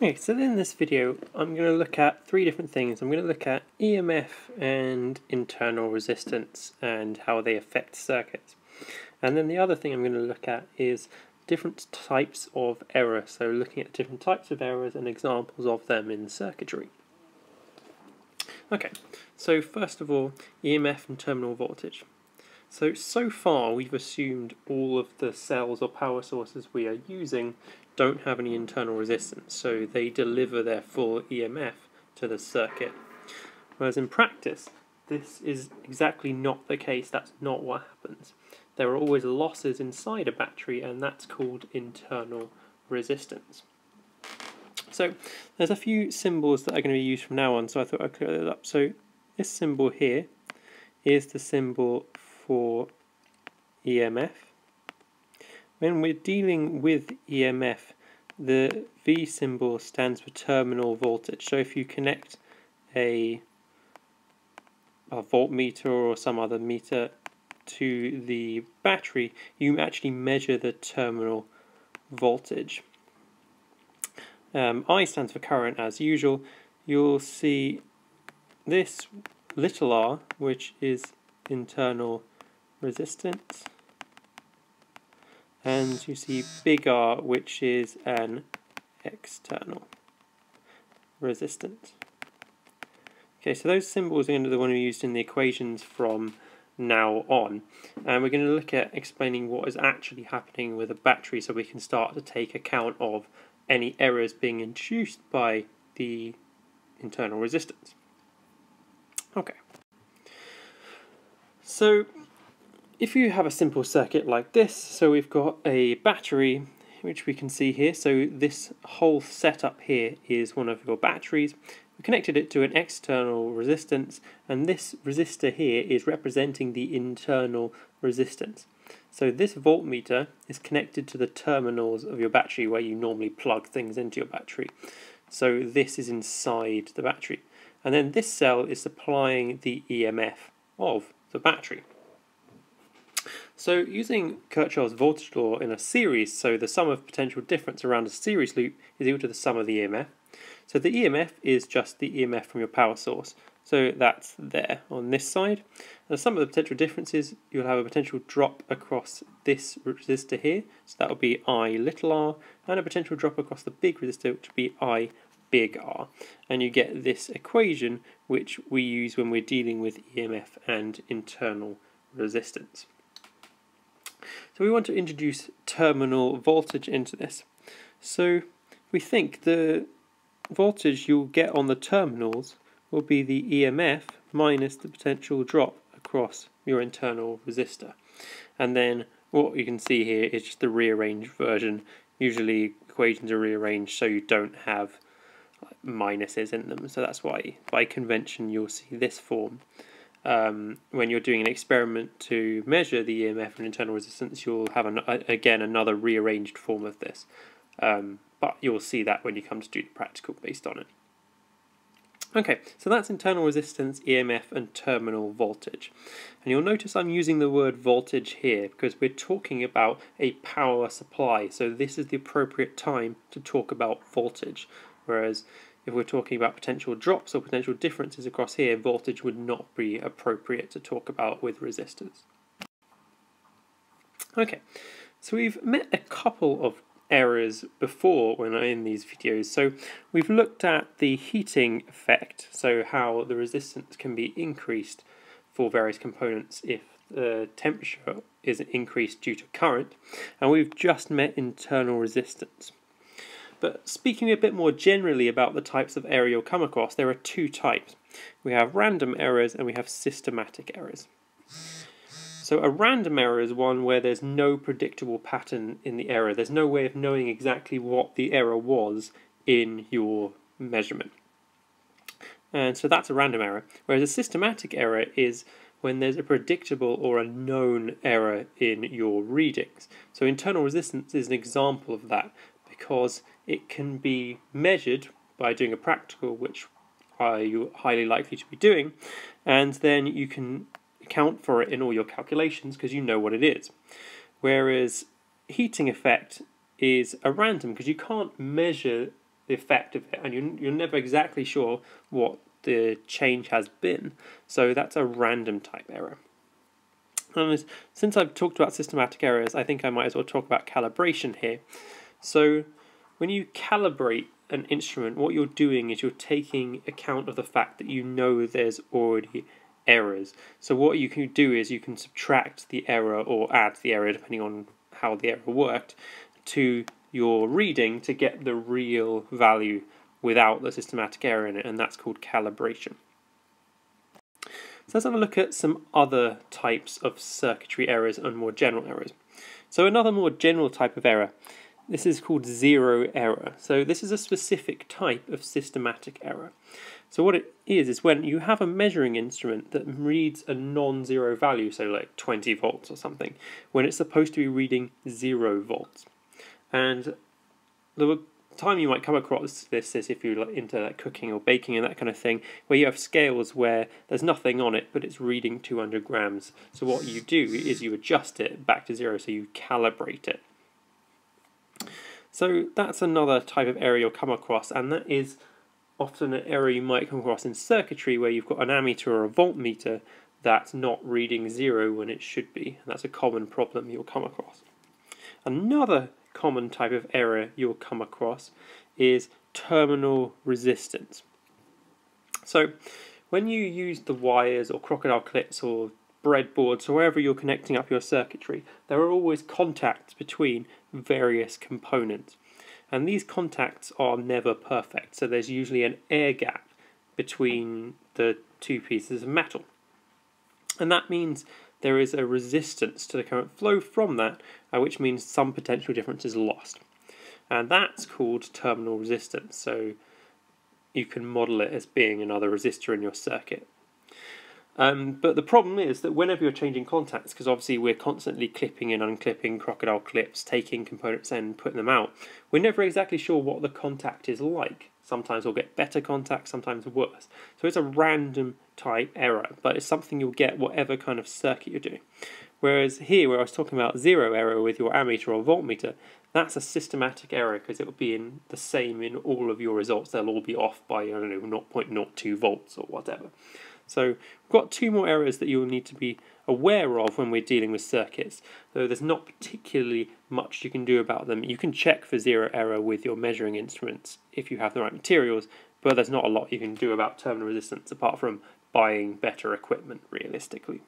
Okay, so in this video I'm going to look at three different things. I'm going to look at EMF and internal resistance and how they affect circuits. And then the other thing I'm going to look at is different types of error, so looking at different types of errors and examples of them in circuitry. Okay, so first of all, EMF and terminal voltage. So, so far we've assumed all of the cells or power sources we are using don't have any internal resistance, so they deliver their full EMF to the circuit. Whereas in practice, this is exactly not the case, that's not what happens. There are always losses inside a battery, and that's called internal resistance. So there's a few symbols that are going to be used from now on, so I thought I'd clear those up. So this symbol here is the symbol for EMF. When we're dealing with EMF, the V symbol stands for terminal voltage. So if you connect a, a voltmeter or some other meter to the battery, you actually measure the terminal voltage. Um, I stands for current as usual. You'll see this little r, which is internal resistance and you see big R which is an external resistance. Okay, so those symbols are going to be the one we used in the equations from now on. And we're going to look at explaining what is actually happening with a battery so we can start to take account of any errors being induced by the internal resistance. Okay. So if you have a simple circuit like this, so we've got a battery which we can see here, so this whole setup here is one of your batteries. We connected it to an external resistance and this resistor here is representing the internal resistance. So this voltmeter is connected to the terminals of your battery where you normally plug things into your battery. So this is inside the battery. And then this cell is supplying the EMF of the battery. So using Kirchhoff's voltage law in a series, so the sum of potential difference around a series loop is equal to the sum of the EMF. So the EMF is just the EMF from your power source. So that's there on this side. And the sum of the potential differences, you'll have a potential drop across this resistor here. So that will be I little r, and a potential drop across the big resistor, which will be I big R. And you get this equation, which we use when we're dealing with EMF and internal resistance. So we want to introduce terminal voltage into this. So we think the voltage you'll get on the terminals will be the EMF minus the potential drop across your internal resistor. And then what you can see here is just the rearranged version. Usually equations are rearranged so you don't have minuses in them. So that's why by convention you'll see this form um, when you're doing an experiment to measure the EMF and internal resistance, you'll have an, again another rearranged form of this. Um, but you'll see that when you come to do the practical based on it. Okay, so that's internal resistance, EMF, and terminal voltage. And you'll notice I'm using the word voltage here because we're talking about a power supply. So this is the appropriate time to talk about voltage. Whereas if we're talking about potential drops or potential differences across here, voltage would not be appropriate to talk about with resistors. Okay, so we've met a couple of errors before when in these videos. So we've looked at the heating effect, so how the resistance can be increased for various components if the temperature is increased due to current, and we've just met internal resistance. But speaking a bit more generally about the types of error you'll come across, there are two types. We have random errors and we have systematic errors. So a random error is one where there's no predictable pattern in the error. There's no way of knowing exactly what the error was in your measurement. And so that's a random error. Whereas a systematic error is when there's a predictable or a known error in your readings. So internal resistance is an example of that because it can be measured by doing a practical, which are you highly likely to be doing, and then you can account for it in all your calculations because you know what it is. Whereas heating effect is a random because you can't measure the effect of it, and you're, you're never exactly sure what the change has been. So that's a random type error. And since I've talked about systematic errors, I think I might as well talk about calibration here. So when you calibrate an instrument, what you're doing is you're taking account of the fact that you know there's already errors. So what you can do is you can subtract the error or add the error depending on how the error worked to your reading to get the real value without the systematic error in it, and that's called calibration. So let's have a look at some other types of circuitry errors and more general errors. So another more general type of error, this is called zero error. So this is a specific type of systematic error. So what it is, is when you have a measuring instrument that reads a non-zero value, so like 20 volts or something, when it's supposed to be reading zero volts. And the time you might come across this is if you're into like cooking or baking and that kind of thing, where you have scales where there's nothing on it, but it's reading 200 grams. So what you do is you adjust it back to zero, so you calibrate it. So that's another type of error you'll come across, and that is often an error you might come across in circuitry where you've got an ammeter or a voltmeter that's not reading zero when it should be. And that's a common problem you'll come across. Another common type of error you'll come across is terminal resistance. So when you use the wires or crocodile clips or breadboards or wherever you're connecting up your circuitry, there are always contacts between various components. And these contacts are never perfect, so there's usually an air gap between the two pieces of metal. And that means there is a resistance to the current flow from that, uh, which means some potential difference is lost. And that's called terminal resistance, so you can model it as being another resistor in your circuit. Um, but the problem is that whenever you're changing contacts, because obviously we're constantly clipping and unclipping crocodile clips, taking components and putting them out, we're never exactly sure what the contact is like. Sometimes we'll get better contact, sometimes worse. So it's a random type error, but it's something you'll get whatever kind of circuit you're doing. Whereas here, where I was talking about zero error with your ammeter or voltmeter, that's a systematic error because it will be in the same in all of your results. They'll all be off by, I don't know, 0.02 volts or whatever. So we've got two more errors that you'll need to be aware of when we're dealing with circuits, though there's not particularly much you can do about them. You can check for zero error with your measuring instruments if you have the right materials, but there's not a lot you can do about terminal resistance apart from buying better equipment realistically.